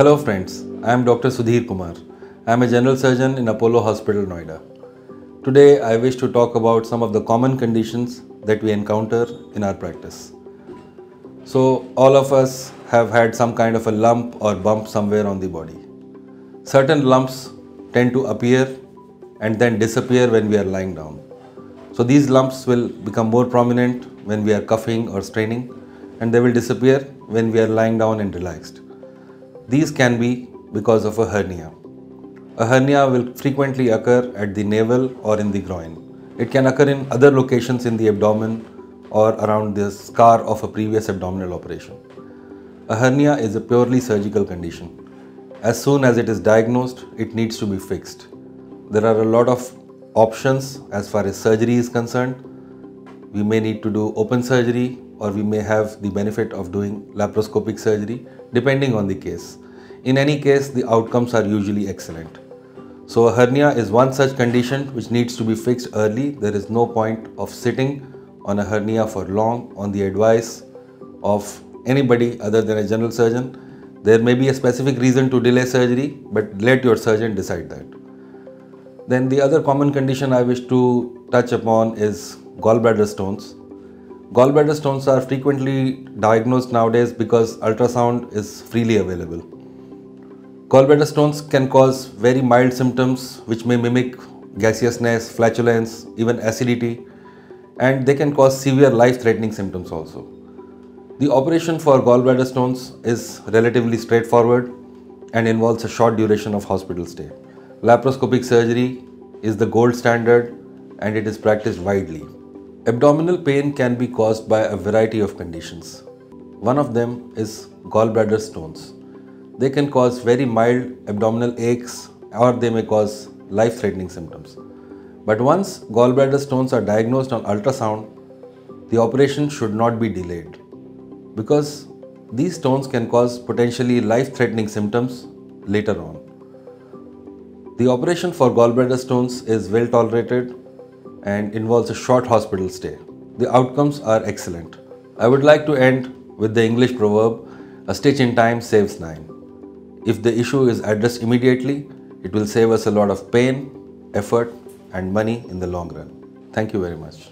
Hello friends, I am Dr. Sudhir Kumar. I am a general surgeon in Apollo Hospital, Noida. Today I wish to talk about some of the common conditions that we encounter in our practice. So all of us have had some kind of a lump or bump somewhere on the body. Certain lumps tend to appear and then disappear when we are lying down. So these lumps will become more prominent when we are coughing or straining and they will disappear when we are lying down and relaxed. These can be because of a hernia. A hernia will frequently occur at the navel or in the groin. It can occur in other locations in the abdomen or around the scar of a previous abdominal operation. A hernia is a purely surgical condition. As soon as it is diagnosed, it needs to be fixed. There are a lot of options as far as surgery is concerned. We may need to do open surgery or we may have the benefit of doing laparoscopic surgery depending on the case. In any case, the outcomes are usually excellent. So a hernia is one such condition which needs to be fixed early. There is no point of sitting on a hernia for long on the advice of anybody other than a general surgeon. There may be a specific reason to delay surgery, but let your surgeon decide that. Then the other common condition I wish to touch upon is gallbladder stones. Gallbladder stones are frequently diagnosed nowadays because ultrasound is freely available. Gallbladder stones can cause very mild symptoms which may mimic gaseousness, flatulence, even acidity, and they can cause severe life-threatening symptoms also. The operation for gallbladder stones is relatively straightforward and involves a short duration of hospital stay. Laparoscopic surgery is the gold standard and it is practiced widely. Abdominal pain can be caused by a variety of conditions. One of them is gallbladder stones. They can cause very mild abdominal aches or they may cause life-threatening symptoms. But once gallbladder stones are diagnosed on ultrasound, the operation should not be delayed because these stones can cause potentially life-threatening symptoms later on. The operation for gallbladder stones is well tolerated and involves a short hospital stay. The outcomes are excellent. I would like to end with the English proverb, a stitch in time saves nine. If the issue is addressed immediately, it will save us a lot of pain, effort and money in the long run. Thank you very much.